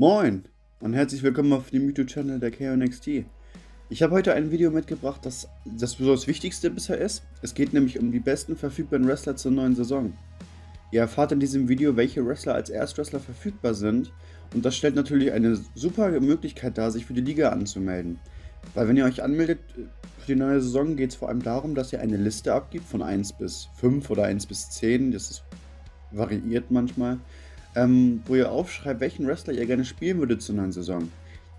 Moin und herzlich willkommen auf dem YouTube-Channel der KNXT. Ich habe heute ein Video mitgebracht, das das, das Wichtigste bisher ist. Es geht nämlich um die besten verfügbaren Wrestler zur neuen Saison. Ihr erfahrt in diesem Video, welche Wrestler als Erstwrestler verfügbar sind und das stellt natürlich eine super Möglichkeit dar, sich für die Liga anzumelden. Weil wenn ihr euch anmeldet für die neue Saison, geht es vor allem darum, dass ihr eine Liste abgibt von 1 bis 5 oder 1 bis 10, das ist, variiert manchmal ähm, wo ihr aufschreibt, welchen Wrestler ihr gerne spielen würdet zur neuen Saison.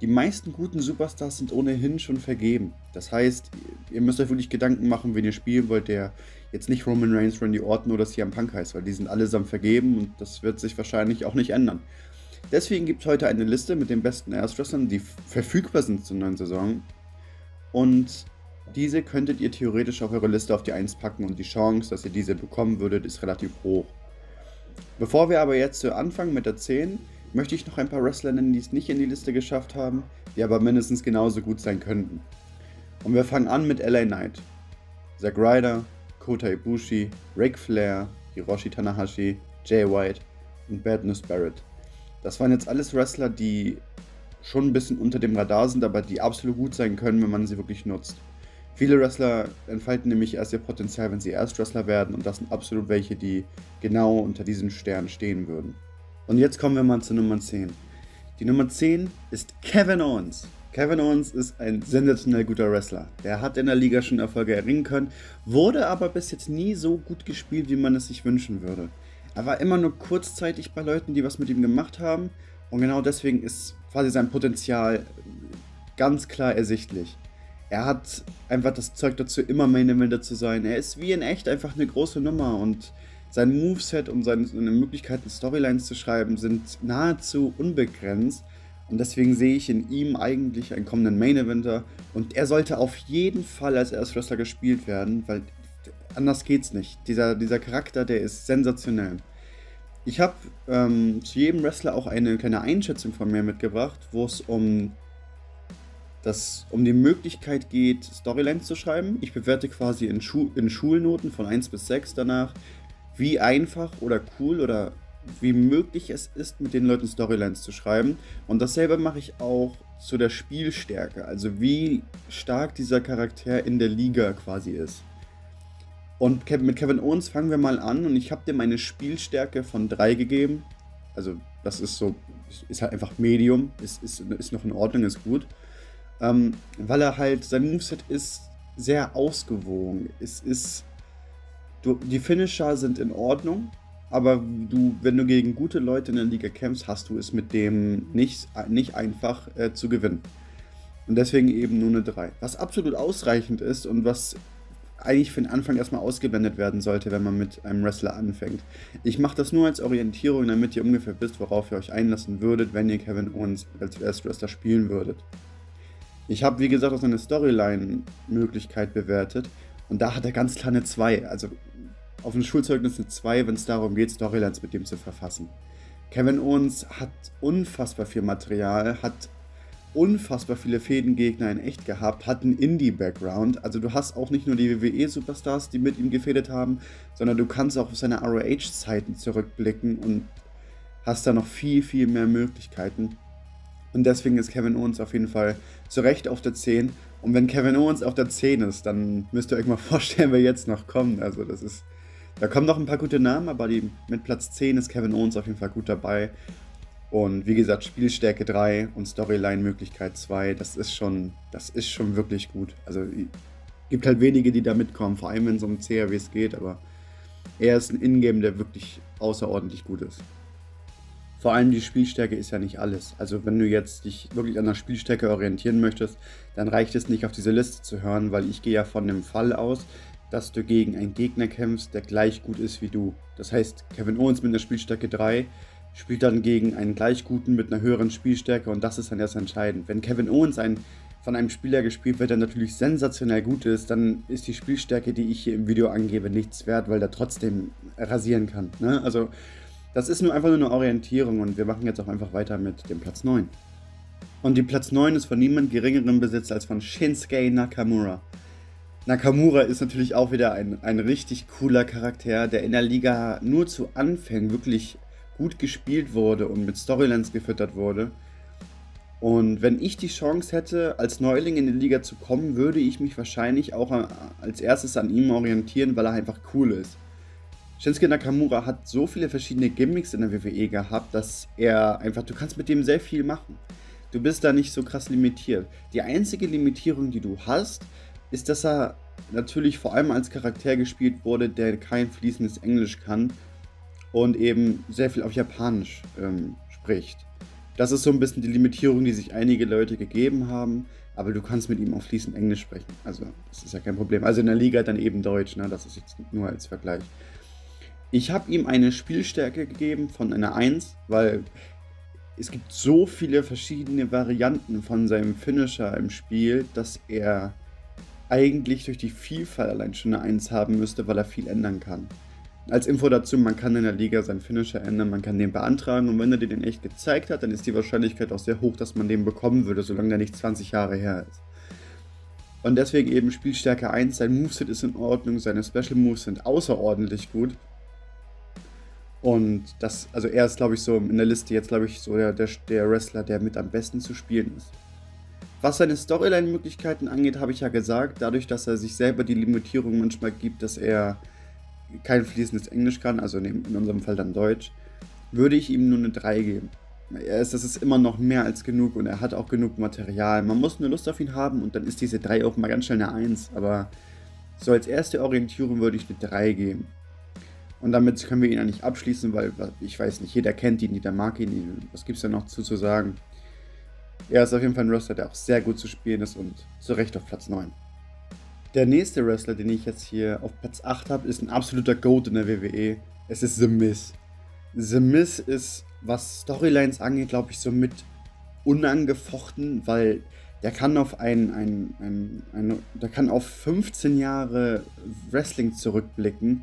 Die meisten guten Superstars sind ohnehin schon vergeben. Das heißt, ihr müsst euch wirklich Gedanken machen, wen ihr spielen wollt, der jetzt nicht Roman Reigns, Randy Orton oder CM Punk heißt, weil die sind allesamt vergeben und das wird sich wahrscheinlich auch nicht ändern. Deswegen gibt es heute eine Liste mit den besten Erstwrestlern, die verfügbar sind zur neuen Saison. Und diese könntet ihr theoretisch auf eure Liste auf die 1 packen und die Chance, dass ihr diese bekommen würdet, ist relativ hoch. Bevor wir aber jetzt anfangen mit der 10, möchte ich noch ein paar Wrestler nennen, die es nicht in die Liste geschafft haben, die aber mindestens genauso gut sein könnten. Und wir fangen an mit LA Knight, Zack Ryder, Kota Ibushi, Ric Flair, Hiroshi Tanahashi, Jay White und Bad News Barrett. Das waren jetzt alles Wrestler, die schon ein bisschen unter dem Radar sind, aber die absolut gut sein können, wenn man sie wirklich nutzt. Viele Wrestler entfalten nämlich erst ihr Potenzial, wenn sie Erstwrestler werden und das sind absolut welche, die genau unter diesem Stern stehen würden. Und jetzt kommen wir mal zur Nummer 10. Die Nummer 10 ist Kevin Owens. Kevin Owens ist ein sensationell guter Wrestler. Der hat in der Liga schon Erfolge erringen können, wurde aber bis jetzt nie so gut gespielt, wie man es sich wünschen würde. Er war immer nur kurzzeitig bei Leuten, die was mit ihm gemacht haben und genau deswegen ist quasi sein Potenzial ganz klar ersichtlich er hat einfach das Zeug dazu, immer Main Eventer zu sein. Er ist wie in echt einfach eine große Nummer und sein Moveset und seine, Möglichkeiten, Storylines zu schreiben, sind nahezu unbegrenzt. Und deswegen sehe ich in ihm eigentlich einen kommenden Main Eventer. Und er sollte auf jeden Fall als Erstwrestler gespielt werden, weil anders geht's nicht. Dieser, dieser Charakter, der ist sensationell. Ich habe ähm, zu jedem Wrestler auch eine kleine Einschätzung von mir mitgebracht, wo es um das um die Möglichkeit geht, Storylines zu schreiben. Ich bewerte quasi in, Schu in Schulnoten von 1 bis 6 danach, wie einfach oder cool oder wie möglich es ist, mit den Leuten Storylines zu schreiben. Und dasselbe mache ich auch zu der Spielstärke, also wie stark dieser Charakter in der Liga quasi ist. Und mit Kevin Owens fangen wir mal an und ich habe dem eine Spielstärke von 3 gegeben. Also das ist so, ist halt einfach Medium, ist, ist, ist noch in Ordnung, ist gut. Ähm, weil er halt, sein Moveset ist sehr ausgewogen. Es ist. Du, die Finisher sind in Ordnung, aber du, wenn du gegen gute Leute in der Liga kämpfst, hast du es mit dem nicht, nicht einfach äh, zu gewinnen. Und deswegen eben nur eine 3. Was absolut ausreichend ist und was eigentlich für den Anfang erstmal ausgeblendet werden sollte, wenn man mit einem Wrestler anfängt. Ich mache das nur als Orientierung, damit ihr ungefähr wisst, worauf ihr euch einlassen würdet, wenn ihr Kevin Owens als Erstwrestler spielen würdet. Ich habe, wie gesagt, auch seine Storyline-Möglichkeit bewertet und da hat er ganz klar eine 2. Also auf dem Schulzeugnis eine 2, wenn es darum geht, Storylines mit dem zu verfassen. Kevin Owens hat unfassbar viel Material, hat unfassbar viele Fädengegner in echt gehabt, hat einen Indie-Background. Also du hast auch nicht nur die WWE-Superstars, die mit ihm gefädet haben, sondern du kannst auch auf seine ROH-Zeiten zurückblicken und hast da noch viel, viel mehr Möglichkeiten. Und deswegen ist Kevin Owens auf jeden Fall zu Recht auf der 10. Und wenn Kevin Owens auf der 10 ist, dann müsst ihr euch mal vorstellen, wer jetzt noch kommt. Also das ist. Da kommen noch ein paar gute Namen, aber die, mit Platz 10 ist Kevin Owens auf jeden Fall gut dabei. Und wie gesagt, Spielstärke 3 und Storyline-Möglichkeit 2, das ist schon, das ist schon wirklich gut. Also gibt halt wenige, die da mitkommen, vor allem wenn es um CRWs geht, aber er ist ein Ingame, der wirklich außerordentlich gut ist. Vor allem die Spielstärke ist ja nicht alles. Also wenn du jetzt dich wirklich an der Spielstärke orientieren möchtest, dann reicht es nicht auf diese Liste zu hören, weil ich gehe ja von dem Fall aus, dass du gegen einen Gegner kämpfst, der gleich gut ist wie du. Das heißt, Kevin Owens mit einer Spielstärke 3 spielt dann gegen einen gleich guten mit einer höheren Spielstärke und das ist dann erst entscheidend. Wenn Kevin Owens ein, von einem Spieler gespielt wird, der natürlich sensationell gut ist, dann ist die Spielstärke, die ich hier im Video angebe, nichts wert, weil der trotzdem rasieren kann. Ne? Also das ist nur einfach nur eine Orientierung und wir machen jetzt auch einfach weiter mit dem Platz 9. Und die Platz 9 ist von niemand geringerem Besitz als von Shinsuke Nakamura. Nakamura ist natürlich auch wieder ein, ein richtig cooler Charakter, der in der Liga nur zu Anfängen wirklich gut gespielt wurde und mit Storylines gefüttert wurde. Und wenn ich die Chance hätte, als Neuling in die Liga zu kommen, würde ich mich wahrscheinlich auch als erstes an ihm orientieren, weil er einfach cool ist. Shinsuke Nakamura hat so viele verschiedene Gimmicks in der WWE gehabt, dass er einfach, du kannst mit dem sehr viel machen. Du bist da nicht so krass limitiert. Die einzige Limitierung, die du hast, ist, dass er natürlich vor allem als Charakter gespielt wurde, der kein fließendes Englisch kann und eben sehr viel auf Japanisch ähm, spricht. Das ist so ein bisschen die Limitierung, die sich einige Leute gegeben haben, aber du kannst mit ihm auch fließend Englisch sprechen. Also, das ist ja kein Problem. Also in der Liga dann eben Deutsch, ne? das ist jetzt nur als Vergleich. Ich habe ihm eine Spielstärke gegeben von einer 1, weil es gibt so viele verschiedene Varianten von seinem Finisher im Spiel, dass er eigentlich durch die Vielfalt allein schon eine 1 haben müsste, weil er viel ändern kann. Als Info dazu, man kann in der Liga seinen Finisher ändern, man kann den beantragen und wenn er den in echt gezeigt hat, dann ist die Wahrscheinlichkeit auch sehr hoch, dass man den bekommen würde, solange der nicht 20 Jahre her ist. Und deswegen eben Spielstärke 1, sein Moveset ist in Ordnung, seine Special Moves sind außerordentlich gut. Und das, also er ist, glaube ich, so in der Liste jetzt, glaube ich, so der, der, der Wrestler, der mit am besten zu spielen ist. Was seine Storyline-Möglichkeiten angeht, habe ich ja gesagt, dadurch, dass er sich selber die Limitierung manchmal gibt, dass er kein fließendes Englisch kann, also in, unserem Fall dann Deutsch, würde ich ihm nur eine 3 geben. Er ist, das ist immer noch mehr als genug und er hat auch genug Material. Man muss nur Lust auf ihn haben und dann ist diese 3 auch mal ganz schnell eine 1. Aber so als erste Orientierung würde ich eine 3 geben. Und damit können wir ihn eigentlich abschließen, weil ich weiß nicht, jeder kennt ihn, jeder mag ihn. Was gibt es da noch zu, zu sagen? Er ist auf jeden Fall ein Wrestler, der auch sehr gut zu spielen ist und zu Recht auf Platz 9. Der nächste Wrestler, den ich jetzt hier auf Platz 8 habe, ist ein absoluter Goat in der WWE. Es ist The Miz. The Miz ist, was Storylines angeht, glaube ich, somit unangefochten, weil der kann auf ein, ein, ein, ein, der kann auf 15 Jahre Wrestling zurückblicken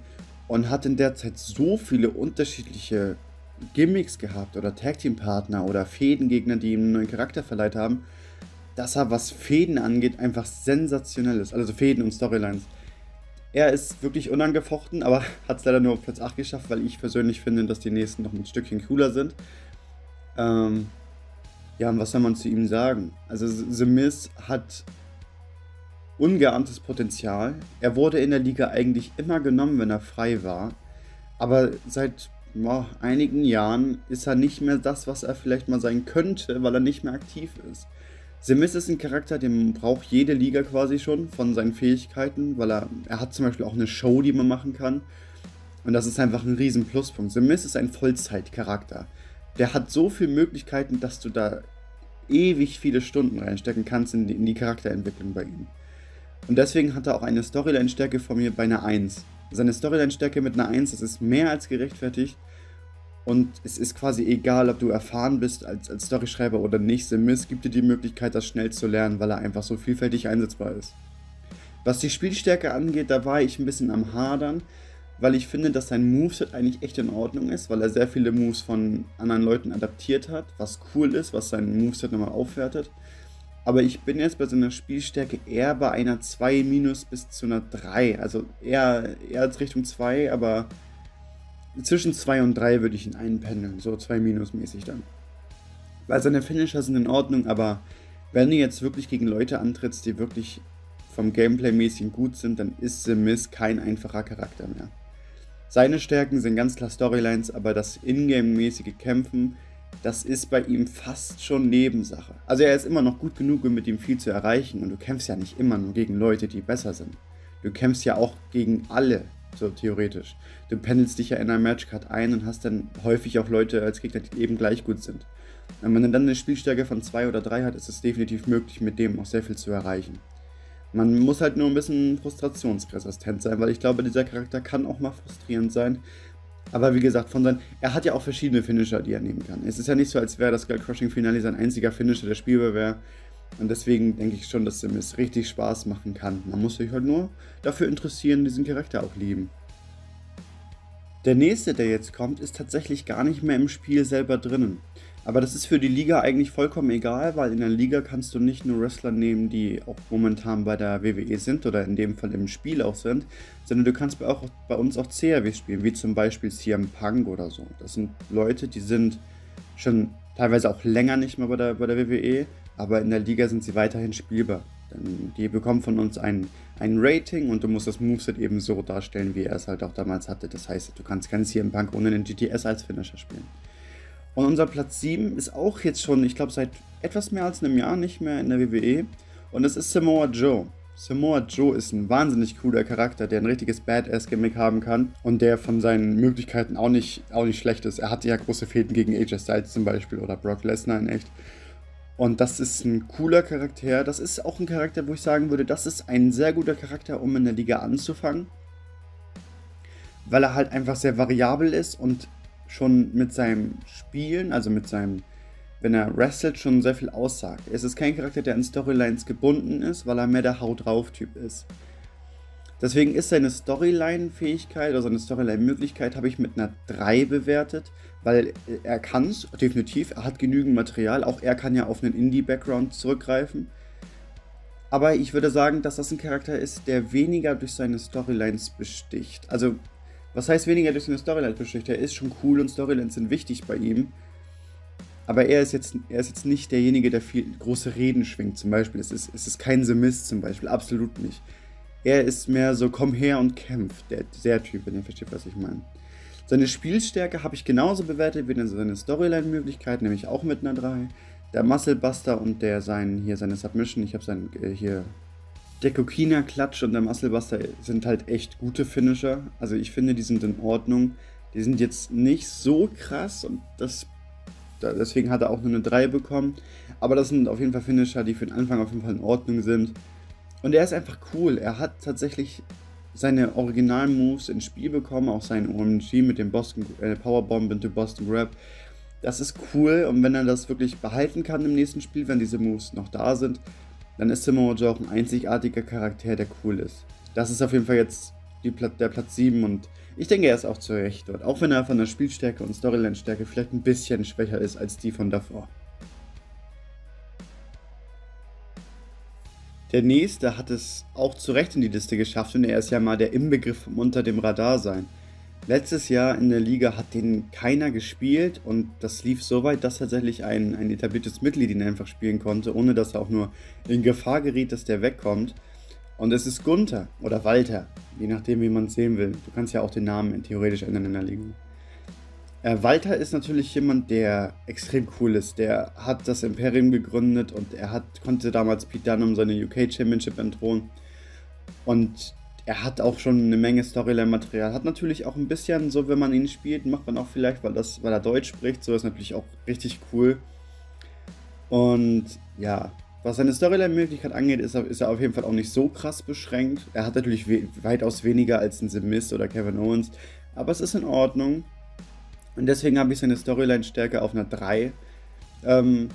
und hat in der Zeit so viele unterschiedliche Gimmicks gehabt oder Tag Team Partner oder Fädengegner, die ihm einen neuen Charakter verleiht haben, dass er, was Fäden angeht, einfach sensationell ist. Also Fäden und Storylines. Er ist wirklich unangefochten, aber hat es leider nur auf Platz 8 geschafft, weil ich persönlich finde, dass die nächsten noch ein Stückchen cooler sind. Ähm, ja, und was soll man zu ihm sagen? Also The Miz hat ungeahntes Potenzial. Er wurde in der Liga eigentlich immer genommen, wenn er frei war. Aber seit boah, einigen Jahren ist er nicht mehr das, was er vielleicht mal sein könnte, weil er nicht mehr aktiv ist. Simis ist ein Charakter, den braucht jede Liga quasi schon von seinen Fähigkeiten, weil er, er hat zum Beispiel auch eine Show, die man machen kann. Und das ist einfach ein riesen Pluspunkt. Simis ist ein Vollzeitcharakter. Der hat so viele Möglichkeiten, dass du da ewig viele Stunden reinstecken kannst in die, in die Charakterentwicklung bei ihm. Und deswegen hat er auch eine Storyline-Stärke von mir bei einer 1. Seine Storyline-Stärke mit einer 1, das ist mehr als gerechtfertigt. Und es ist quasi egal, ob du erfahren bist als, als Storyschreiber oder nicht. Simis gibt dir die Möglichkeit, das schnell zu lernen, weil er einfach so vielfältig einsetzbar ist. Was die Spielstärke angeht, da war ich ein bisschen am Hadern, weil ich finde, dass sein Moveset eigentlich echt in Ordnung ist, weil er sehr viele Moves von anderen Leuten adaptiert hat, was cool ist, was sein Moveset nochmal aufwertet. Aber ich bin jetzt bei seiner Spielstärke eher bei einer 2 minus bis zu einer 3. Also eher, eher als Richtung 2, aber zwischen 2 und 3 würde ich ihn einpendeln. So 2 minus mäßig dann. Weil seine Finisher sind in Ordnung, aber wenn du jetzt wirklich gegen Leute antrittst, die wirklich vom Gameplay mäßig gut sind, dann ist The Miz kein einfacher Charakter mehr. Seine Stärken sind ganz klar Storylines, aber das Ingame-mäßige Kämpfen das ist bei ihm fast schon Nebensache. Also er ist immer noch gut genug, um mit ihm viel zu erreichen und du kämpfst ja nicht immer nur gegen Leute, die besser sind. Du kämpfst ja auch gegen alle, so theoretisch. Du pendelst dich ja in einer Matchcard ein und hast dann häufig auch Leute als Gegner, die eben gleich gut sind. Wenn er dann eine Spielstärke von 2 oder 3 hat, ist es definitiv möglich, mit dem auch sehr viel zu erreichen. Man muss halt nur ein bisschen frustrationsresistent sein, weil ich glaube, dieser Charakter kann auch mal frustrierend sein, aber wie gesagt, von seinen, er hat ja auch verschiedene Finisher, die er nehmen kann. Es ist ja nicht so, als wäre das Skull Crushing Finale sein einziger Finisher, der spielbar wäre. Und deswegen denke ich schon, dass es richtig Spaß machen kann. Man muss sich halt nur dafür interessieren, diesen Charakter auch lieben. Der nächste, der jetzt kommt, ist tatsächlich gar nicht mehr im Spiel selber drinnen. Aber das ist für die Liga eigentlich vollkommen egal, weil in der Liga kannst du nicht nur Wrestler nehmen, die auch momentan bei der WWE sind oder in dem Fall im Spiel auch sind, sondern du kannst auch bei uns auch CRW spielen, wie zum Beispiel CM Punk oder so. Das sind Leute, die sind schon teilweise auch länger nicht mehr bei der, bei der WWE, aber in der Liga sind sie weiterhin spielbar. Die bekommen von uns ein, ein Rating und du musst das Moveset eben so darstellen, wie er es halt auch damals hatte. Das heißt, du kannst keinen CM Punk ohne den GTS als Finisher spielen. Und unser Platz 7 ist auch jetzt schon, ich glaube, seit etwas mehr als einem Jahr nicht mehr in der WWE. Und das ist Samoa Joe. Samoa Joe ist ein wahnsinnig cooler Charakter, der ein richtiges Badass-Gimmick haben kann und der von seinen Möglichkeiten auch nicht, auch nicht schlecht ist. Er hatte ja große Fäden gegen AJ Styles zum Beispiel oder Brock Lesnar in echt. Und das ist ein cooler Charakter. Das ist auch ein Charakter, wo ich sagen würde, das ist ein sehr guter Charakter, um in der Liga anzufangen. Weil er halt einfach sehr variabel ist und schon mit seinem Spielen, also mit seinem, wenn er wrestelt, schon sehr viel aussagt. Es ist kein Charakter, der an Storylines gebunden ist, weil er mehr der Haut drauf Typ ist. Deswegen ist seine Storyline-Fähigkeit oder seine Storyline-Möglichkeit habe ich mit einer 3 bewertet, weil er kann es, definitiv, er hat genügend Material, auch er kann ja auf einen Indie-Background zurückgreifen. Aber ich würde sagen, dass das ein Charakter ist, der weniger durch seine Storylines besticht. Also was heißt weniger durch eine Storyline besticht? Er ist schon cool und Storylines sind wichtig bei ihm. Aber er ist jetzt, er ist jetzt nicht derjenige, der viel große Reden schwingt, zum Beispiel. Es ist, es ist kein The Mist zum Beispiel, absolut nicht. Er ist mehr so, komm her und kämpf, der, der Typ, wenn ihr versteht, was ich meine. Seine Spielstärke habe ich genauso bewertet wie seine Storyline-Möglichkeit, nämlich auch mit einer 3. Der Muscle Buster und der sein, hier seine Submission, ich habe sein, äh, hier der Kokina Klatsch und der Musclebuster sind halt echt gute Finisher. Also ich finde, die sind in Ordnung. Die sind jetzt nicht so krass und das, deswegen hat er auch nur eine 3 bekommen. Aber das sind auf jeden Fall Finisher, die für den Anfang auf jeden Fall in Ordnung sind. Und er ist einfach cool. Er hat tatsächlich seine Original-Moves ins Spiel bekommen, auch seinen OMG mit dem Boston äh, Powerbomb into Boston Grab. Das ist cool und wenn er das wirklich behalten kann im nächsten Spiel, wenn diese Moves noch da sind, dann ist Samoa Joe auch ein einzigartiger Charakter, der cool ist. Das ist auf jeden Fall jetzt die, der Platz 7 und ich denke, er ist auch zu Recht dort. Auch wenn er von der Spielstärke und Storyline-Stärke vielleicht ein bisschen schwächer ist als die von davor. Der nächste hat es auch zu Recht in die Liste geschafft und er ist ja mal der Inbegriff vom unter dem Radar sein. Letztes Jahr in der Liga hat den keiner gespielt und das lief so weit, dass tatsächlich ein, ein etabliertes Mitglied ihn einfach spielen konnte, ohne dass er auch nur in Gefahr geriet, dass der wegkommt. Und es ist Gunther oder Walter, je nachdem, wie man es sehen will. Du kannst ja auch den Namen theoretisch ändern in der Liga. Äh, Walter ist natürlich jemand, der extrem cool ist. Der hat das Imperium gegründet und er hat, konnte damals Pete Dunham seine UK Championship entthronen. Und er hat auch schon eine Menge Storyline-Material. Hat natürlich auch ein bisschen, so wenn man ihn spielt, macht man auch vielleicht, weil, das, weil er Deutsch spricht, so ist natürlich auch richtig cool. Und ja, was seine Storyline-Möglichkeit angeht, ist er, ist er auf jeden Fall auch nicht so krass beschränkt. Er hat natürlich we weitaus weniger als ein The Mist oder Kevin Owens, aber es ist in Ordnung. Und deswegen habe ich seine Storyline-Stärke auf einer 3 ähm,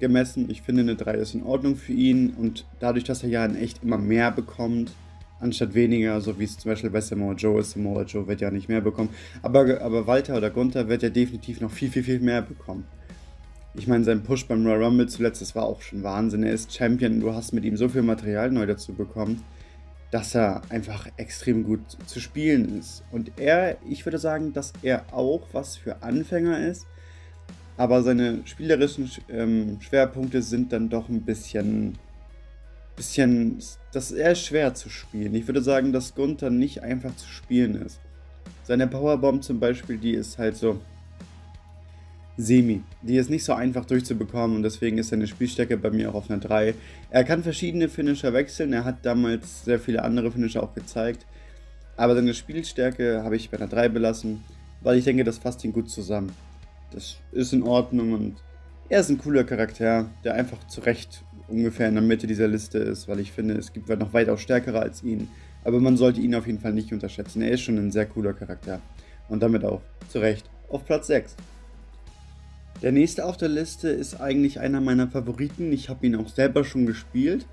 gemessen. Ich finde, eine 3 ist in Ordnung für ihn und dadurch, dass er ja in echt immer mehr bekommt, anstatt weniger, so wie es zum Beispiel bei Samoa Joe ist. Samoa Joe wird ja nicht mehr bekommen. Aber, aber Walter oder Gunther wird ja definitiv noch viel, viel, viel mehr bekommen. Ich meine, sein Push beim Royal Rumble zuletzt, das war auch schon Wahnsinn. Er ist Champion, du hast mit ihm so viel Material neu dazu bekommen, dass er einfach extrem gut zu spielen ist. Und er, ich würde sagen, dass er auch was für Anfänger ist, aber seine spielerischen ähm, Schwerpunkte sind dann doch ein bisschen bisschen, das ist eher schwer zu spielen. Ich würde sagen, dass Gunther nicht einfach zu spielen ist. Seine Powerbomb zum Beispiel, die ist halt so semi. Die ist nicht so einfach durchzubekommen und deswegen ist seine Spielstärke bei mir auch auf einer 3. Er kann verschiedene Finisher wechseln, er hat damals sehr viele andere Finisher auch gezeigt. Aber seine Spielstärke habe ich bei einer 3 belassen, weil ich denke, das fasst ihn gut zusammen. Das ist in Ordnung und er ist ein cooler Charakter, der einfach zu Recht ungefähr in der Mitte dieser Liste ist, weil ich finde, es gibt noch weitaus stärkere als ihn. Aber man sollte ihn auf jeden Fall nicht unterschätzen. Er ist schon ein sehr cooler Charakter. Und damit auch zu Recht auf Platz 6. Der nächste auf der Liste ist eigentlich einer meiner Favoriten. Ich habe ihn auch selber schon gespielt.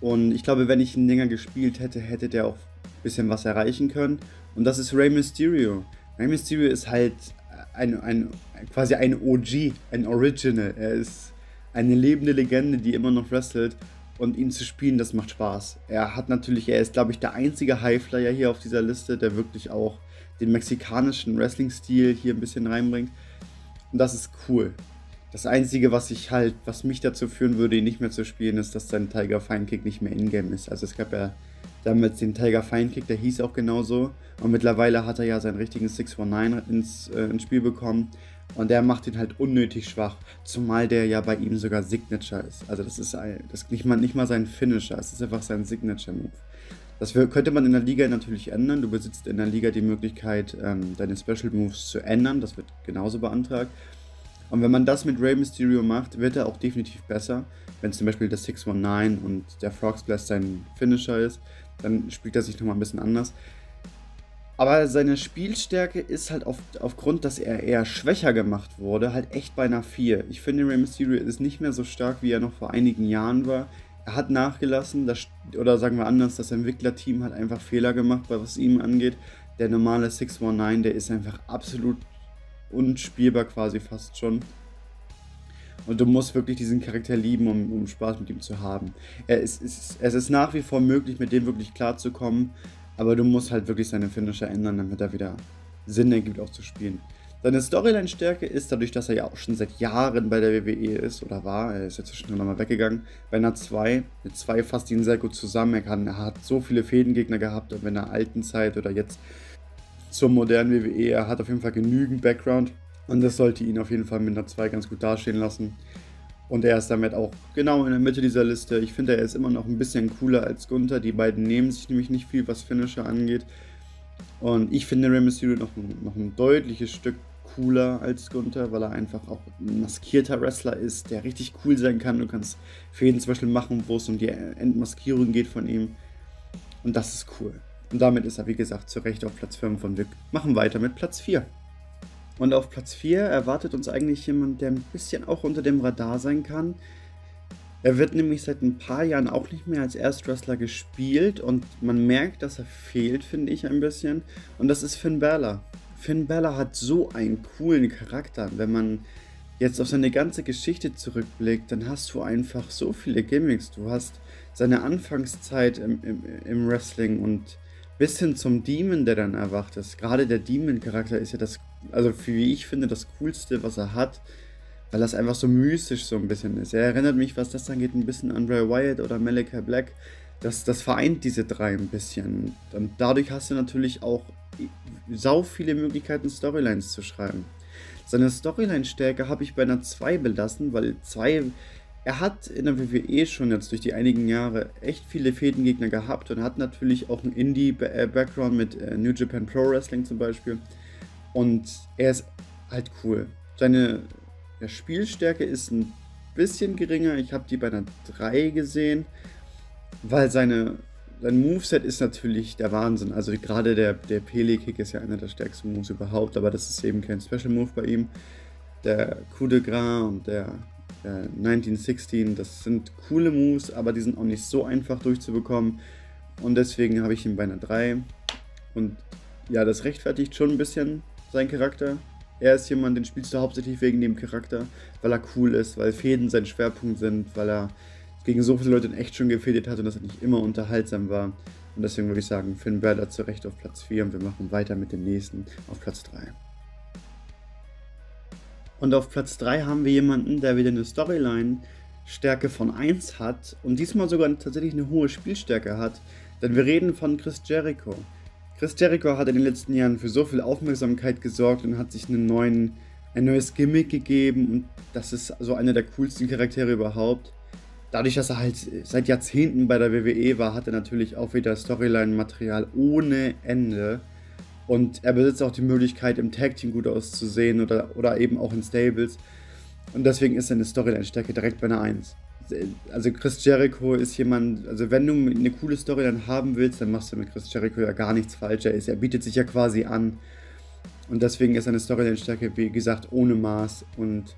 Und ich glaube, wenn ich ihn länger gespielt hätte, hätte der auch ein bisschen was erreichen können. Und das ist Rey Mysterio. Rey Mysterio ist halt ein, ein, quasi ein OG, ein Original. Er ist eine lebende Legende, die immer noch wrestelt. Und ihn zu spielen, das macht Spaß. Er hat natürlich, er ist, glaube ich, der einzige Highflyer hier auf dieser Liste, der wirklich auch den mexikanischen Wrestling-Stil hier ein bisschen reinbringt. Und das ist cool. Das Einzige, was ich halt, was mich dazu führen würde, ihn nicht mehr zu spielen, ist, dass sein Tiger Fine Kick nicht mehr in-game ist. Also es gab ja damals den Tiger Fine Kick, der hieß auch genauso. Und mittlerweile hat er ja seinen richtigen 619 ins, äh, ins Spiel bekommen. Und der macht ihn halt unnötig schwach. Zumal der ja bei ihm sogar Signature ist. Also das ist, ein, das ist nicht, mal, nicht mal sein Finisher, es ist einfach sein Signature-Move. Das könnte man in der Liga natürlich ändern. Du besitzt in der Liga die Möglichkeit, ähm, deine Special Moves zu ändern. Das wird genauso beantragt. Und wenn man das mit Rey Mysterio macht, wird er auch definitiv besser. Wenn zum Beispiel der 619 und der Frog Splash sein Finisher ist, dann spielt er sich nochmal ein bisschen anders. Aber seine Spielstärke ist halt auf, aufgrund, dass er eher schwächer gemacht wurde, halt echt bei einer 4. Ich finde, Rey Mysterio ist nicht mehr so stark, wie er noch vor einigen Jahren war. Er hat nachgelassen, das, oder sagen wir anders, das Entwicklerteam hat einfach Fehler gemacht, was ihm angeht. Der normale 619, der ist einfach absolut unspielbar quasi fast schon. Und du musst wirklich diesen Charakter lieben, um, um Spaß mit ihm zu haben. Er ist, ist, es ist nach wie vor möglich, mit dem wirklich klarzukommen. Aber du musst halt wirklich seine Finisher ändern, damit er wieder Sinn ergibt, auch zu spielen. Seine Storyline-Stärke ist dadurch, dass er ja auch schon seit Jahren bei der WWE ist oder war. Er ist jetzt schon nochmal weggegangen. Bei einer 2, mit 2 fasst ihn sehr gut zusammen. Er, kann, er hat so viele Fädengegner gehabt und in der alten Zeit oder jetzt zur modernen WWE, er hat auf jeden Fall genügend Background und das sollte ihn auf jeden Fall mit einer 2 ganz gut dastehen lassen. Und er ist damit auch genau in der Mitte dieser Liste. Ich finde, er ist immer noch ein bisschen cooler als Gunther. Die beiden nehmen sich nämlich nicht viel, was Finisher angeht. Und ich finde Rey Mysterio noch, noch ein deutliches Stück cooler als Gunther, weil er einfach auch ein maskierter Wrestler ist, der richtig cool sein kann. Du kannst Fäden zum Beispiel machen, wo es um die Entmaskierung geht von ihm. Und das ist cool. Und damit ist er, wie gesagt, zu Recht auf Platz 5 und wir machen weiter mit Platz 4. Und auf Platz 4 erwartet uns eigentlich jemand, der ein bisschen auch unter dem Radar sein kann. Er wird nämlich seit ein paar Jahren auch nicht mehr als Erstwrestler gespielt und man merkt, dass er fehlt, finde ich ein bisschen. Und das ist Finn Balor. Finn Balor hat so einen coolen Charakter. Wenn man jetzt auf seine ganze Geschichte zurückblickt, dann hast du einfach so viele Gimmicks. Du hast seine Anfangszeit im, im, im Wrestling und bis hin zum Demon, der dann erwacht ist. Gerade der Demon-Charakter ist ja das, also wie ich finde, das Coolste, was er hat, weil das einfach so mystisch so ein bisschen ist. Er erinnert mich, was das angeht, ein bisschen an Bray Wyatt oder Malachi Black. Das, das vereint diese drei ein bisschen. Und dadurch hast du natürlich auch sau viele Möglichkeiten, Storylines zu schreiben. Seine Storyline-Stärke habe ich bei einer 2 belassen, weil 2 er hat in der WWE schon jetzt durch die einigen Jahre echt viele Fädengegner gehabt und hat natürlich auch einen Indie-Background mit äh, New Japan Pro Wrestling zum Beispiel. Und er ist halt cool. Seine Spielstärke ist ein bisschen geringer. Ich habe die bei einer 3 gesehen, weil seine, sein Moveset ist natürlich der Wahnsinn. Also gerade der, der Pele-Kick ist ja einer der stärksten Moves überhaupt, aber das ist eben kein Special Move bei ihm. Der Coup de Gras und der 1916. Das sind coole Moves, aber die sind auch nicht so einfach durchzubekommen. Und deswegen habe ich ihn bei einer 3. Und ja, das rechtfertigt schon ein bisschen seinen Charakter. Er ist jemand, den spielst du hauptsächlich wegen dem Charakter, weil er cool ist, weil Fäden sein Schwerpunkt sind, weil er gegen so viele Leute in echt schon gefädelt hat und das nicht immer unterhaltsam war. Und deswegen würde ich sagen, Finn Balor zu Recht auf Platz 4 und wir machen weiter mit dem nächsten auf Platz 3. Und auf Platz 3 haben wir jemanden, der wieder eine Storyline-Stärke von 1 hat und diesmal sogar tatsächlich eine hohe Spielstärke hat. Denn wir reden von Chris Jericho. Chris Jericho hat in den letzten Jahren für so viel Aufmerksamkeit gesorgt und hat sich einen neuen, ein neues Gimmick gegeben und das ist so einer der coolsten Charaktere überhaupt. Dadurch, dass er halt seit Jahrzehnten bei der WWE war, hat er natürlich auch wieder Storyline-Material ohne Ende. Und er besitzt auch die Möglichkeit, im Tag Team gut auszusehen oder, oder eben auch in Stables. Und deswegen ist seine Storyline-Stärke direkt bei einer 1. Also Chris Jericho ist jemand, also wenn du eine coole Storyline haben willst, dann machst du mit Chris Jericho ja gar nichts falsch. Er, ist, er bietet sich ja quasi an. Und deswegen ist seine Storyline-Stärke, wie gesagt, ohne Maß. Und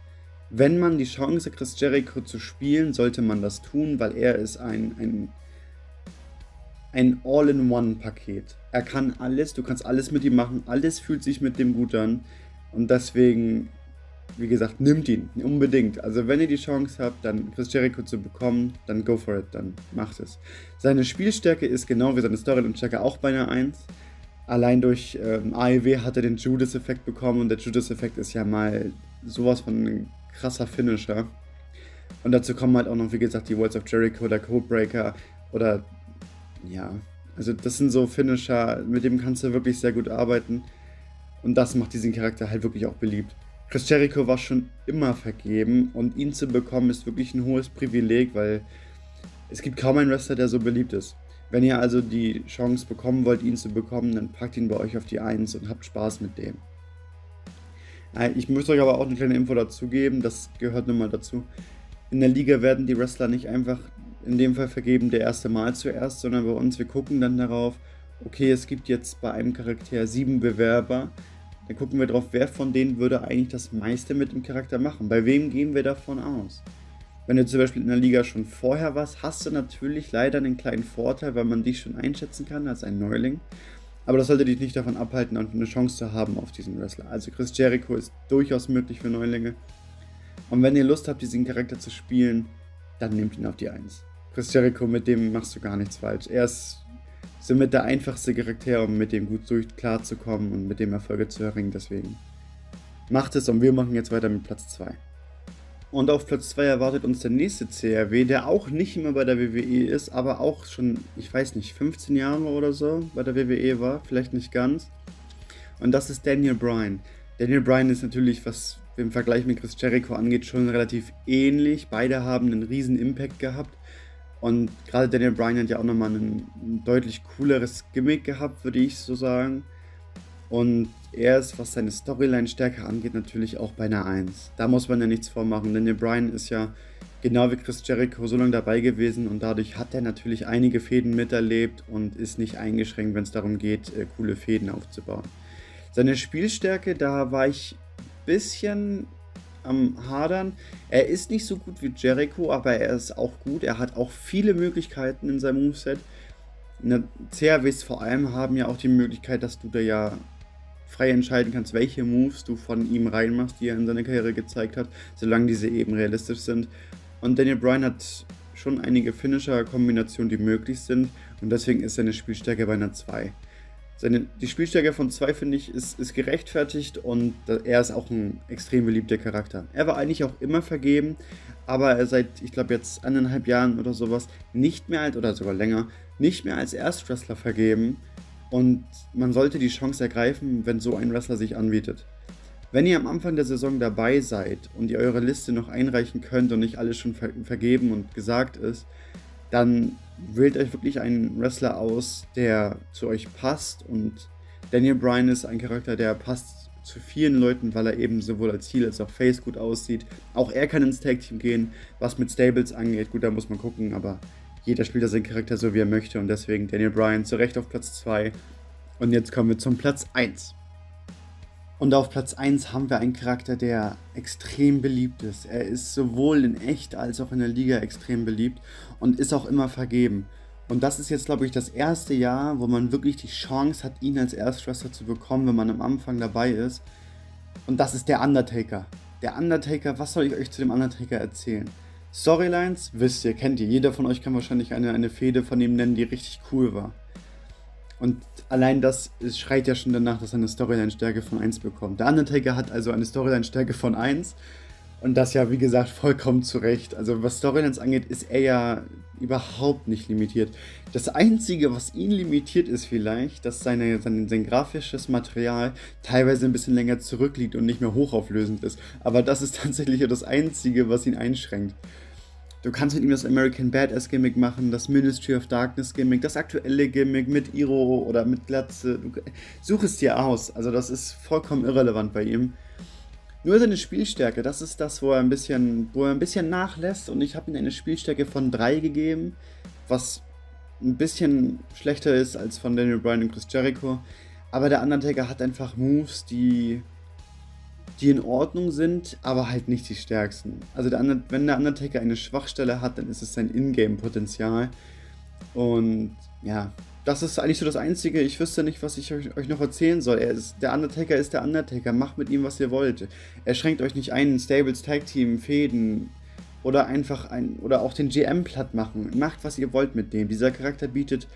wenn man die Chance Chris Jericho zu spielen, sollte man das tun, weil er ist ein, ein ein All-in-One-Paket. Er kann alles, du kannst alles mit ihm machen, alles fühlt sich mit dem gut an. Und deswegen, wie gesagt, nimmt ihn unbedingt. Also wenn ihr die Chance habt, dann Chris Jericho zu bekommen, dann go for it, dann macht es. Seine Spielstärke ist genau wie seine Storyline-Stärke auch bei einer 1. Allein durch ähm, AEW hat er den Judas-Effekt bekommen und der Judas-Effekt ist ja mal sowas von ein krasser Finisher. Und dazu kommen halt auch noch, wie gesagt, die Worlds of Jericho, der Codebreaker oder ja, also das sind so Finisher, mit dem kannst du wirklich sehr gut arbeiten. Und das macht diesen Charakter halt wirklich auch beliebt. Chris Jericho war schon immer vergeben und ihn zu bekommen ist wirklich ein hohes Privileg, weil es gibt kaum einen Wrestler, der so beliebt ist. Wenn ihr also die Chance bekommen wollt, ihn zu bekommen, dann packt ihn bei euch auf die Eins und habt Spaß mit dem. Äh, ich muss euch aber auch eine kleine Info dazu geben, das gehört nun mal dazu. In der Liga werden die Wrestler nicht einfach in dem Fall vergeben der erste Mal zuerst, sondern bei uns, wir gucken dann darauf, okay, es gibt jetzt bei einem Charakter sieben Bewerber, dann gucken wir drauf, wer von denen würde eigentlich das meiste mit dem Charakter machen. Bei wem gehen wir davon aus? Wenn du zum Beispiel in der Liga schon vorher warst, hast du natürlich leider einen kleinen Vorteil, weil man dich schon einschätzen kann als ein Neuling. Aber das sollte dich nicht davon abhalten, eine Chance zu haben auf diesen Wrestler. Also Chris Jericho ist durchaus möglich für Neulinge. Und wenn ihr Lust habt, diesen Charakter zu spielen, dann nehmt ihn auf die 1. Chris Jericho, mit dem machst du gar nichts falsch. Er ist somit der einfachste Charakter, um mit dem gut durch klarzukommen und mit dem Erfolge zu erringen. Deswegen macht es und wir machen jetzt weiter mit Platz 2. Und auf Platz 2 erwartet uns der nächste CRW, der auch nicht immer bei der WWE ist, aber auch schon, ich weiß nicht, 15 Jahre oder so bei der WWE war, vielleicht nicht ganz. Und das ist Daniel Bryan. Daniel Bryan ist natürlich, was im Vergleich mit Chris Jericho angeht, schon relativ ähnlich. Beide haben einen riesen Impact gehabt. Und gerade Daniel Bryan hat ja auch nochmal ein, ein deutlich cooleres Gimmick gehabt, würde ich so sagen. Und er ist, was seine Storyline-Stärke angeht, natürlich auch bei einer 1. Da muss man ja nichts vormachen. Daniel Bryan ist ja genau wie Chris Jericho so lange dabei gewesen und dadurch hat er natürlich einige Fäden miterlebt und ist nicht eingeschränkt, wenn es darum geht, äh, coole Fäden aufzubauen. Seine Spielstärke, da war ich ein bisschen am Hadern. Er ist nicht so gut wie Jericho, aber er ist auch gut. Er hat auch viele Möglichkeiten in seinem Moveset. CRWs vor allem haben ja auch die Möglichkeit, dass du da ja frei entscheiden kannst, welche Moves du von ihm reinmachst, die er in seiner Karriere gezeigt hat, solange diese eben realistisch sind. Und Daniel Bryan hat schon einige Finisher-Kombinationen, die möglich sind und deswegen ist seine Spielstärke bei einer 2 seine, die Spielstärke von 2, finde ich, ist, ist gerechtfertigt und er ist auch ein extrem beliebter Charakter. Er war eigentlich auch immer vergeben, aber er seit, ich glaube, jetzt eineinhalb Jahren oder sowas nicht mehr als, oder sogar länger, nicht mehr als Erstwrestler vergeben. Und man sollte die Chance ergreifen, wenn so ein Wrestler sich anbietet. Wenn ihr am Anfang der Saison dabei seid und ihr eure Liste noch einreichen könnt und nicht alles schon ver vergeben und gesagt ist, dann wählt euch wirklich einen Wrestler aus, der zu euch passt. Und Daniel Bryan ist ein Charakter, der passt zu vielen Leuten, weil er eben sowohl als Heel als auch Face gut aussieht. Auch er kann ins Tag Team gehen, was mit Stables angeht. Gut, da muss man gucken, aber jeder spielt da seinen Charakter so, wie er möchte. Und deswegen Daniel Bryan zu Recht auf Platz 2. Und jetzt kommen wir zum Platz 1. Und auf Platz 1 haben wir einen Charakter, der extrem beliebt ist. Er ist sowohl in echt als auch in der Liga extrem beliebt und ist auch immer vergeben. Und das ist jetzt, glaube ich, das erste Jahr, wo man wirklich die Chance hat, ihn als Erstschwester zu bekommen, wenn man am Anfang dabei ist. Und das ist der Undertaker. Der Undertaker, was soll ich euch zu dem Undertaker erzählen? Storylines, wisst ihr, kennt ihr. Jeder von euch kann wahrscheinlich eine, eine Fehde von ihm nennen, die richtig cool war. Und allein das schreit ja schon danach, dass er eine Storyline-Stärke von 1 bekommt. Der Undertaker hat also eine Storyline-Stärke von 1 und das ja, wie gesagt, vollkommen zu Recht. Also was Storylines angeht, ist er ja überhaupt nicht limitiert. Das Einzige, was ihn limitiert, ist vielleicht, dass seine, sein, sein grafisches Material teilweise ein bisschen länger zurückliegt und nicht mehr hochauflösend ist. Aber das ist tatsächlich das Einzige, was ihn einschränkt. Du kannst mit ihm das American Badass Gimmick machen, das Ministry of Darkness Gimmick, das aktuelle Gimmick mit Iro oder mit Glatze. Du, such es dir aus. Also das ist vollkommen irrelevant bei ihm. Nur seine Spielstärke, das ist das, wo er ein bisschen, wo er ein bisschen nachlässt und ich habe ihm eine Spielstärke von 3 gegeben, was ein bisschen schlechter ist als von Daniel Bryan und Chris Jericho. Aber der Undertaker hat einfach Moves, die die in Ordnung sind, aber halt nicht die stärksten. Also der, wenn der Undertaker eine Schwachstelle hat, dann ist es sein Ingame-Potenzial. Und ja, das ist eigentlich so das Einzige. Ich wüsste nicht, was ich euch, euch noch erzählen soll. Er ist, der Undertaker ist der Undertaker. Macht mit ihm, was ihr wollt. Er schränkt euch nicht ein, Stables, Tag Team, Fäden oder einfach ein oder auch den GM platt machen. Macht, was ihr wollt mit dem. Dieser Charakter bietet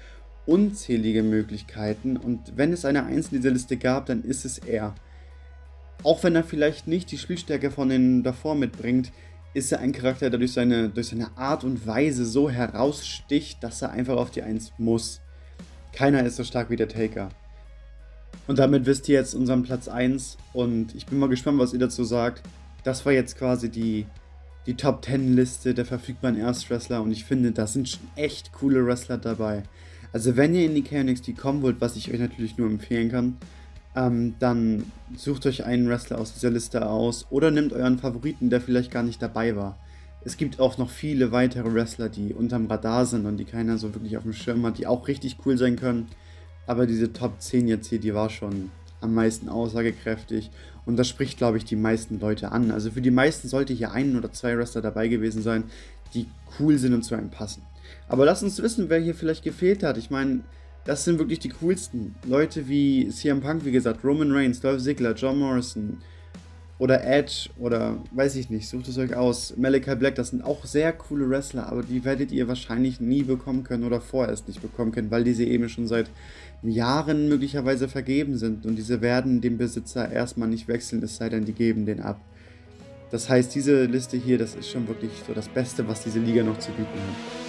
unzählige Möglichkeiten und wenn es eine Eins in dieser Liste gab, dann ist es er. Auch wenn er vielleicht nicht die Spielstärke von den davor mitbringt, ist er ein Charakter, der durch seine, durch seine Art und Weise so heraussticht, dass er einfach auf die Eins muss. Keiner ist so stark wie der Taker. Und damit wisst ihr jetzt unseren Platz 1 und ich bin mal gespannt, was ihr dazu sagt. Das war jetzt quasi die, die Top 10 Liste der verfügbaren Erstwrestler und ich finde, da sind schon echt coole Wrestler dabei. Also wenn ihr in die KNXT kommen wollt, was ich euch natürlich nur empfehlen kann, ähm, dann sucht euch einen Wrestler aus dieser Liste aus oder nehmt euren Favoriten, der vielleicht gar nicht dabei war es gibt auch noch viele weitere Wrestler, die unterm Radar sind und die keiner so wirklich auf dem Schirm hat, die auch richtig cool sein können. Aber diese Top 10 jetzt hier, die war schon am meisten aussagekräftig und das spricht, glaube ich, die meisten Leute an. Also für die meisten sollte hier ein oder zwei Wrestler dabei gewesen sein, die cool sind und zu einem passen. Aber lasst uns wissen, wer hier vielleicht gefehlt hat. Ich meine, das sind wirklich die coolsten. Leute wie CM Punk, wie gesagt, Roman Reigns, Dolph Ziggler, John Morrison, oder Edge oder weiß ich nicht, sucht es euch aus. Malachi Black, das sind auch sehr coole Wrestler, aber die werdet ihr wahrscheinlich nie bekommen können oder vorerst nicht bekommen können, weil diese eben schon seit Jahren möglicherweise vergeben sind und diese werden dem Besitzer erstmal nicht wechseln, es sei denn, die geben den ab. Das heißt, diese Liste hier, das ist schon wirklich so das Beste, was diese Liga noch zu bieten hat.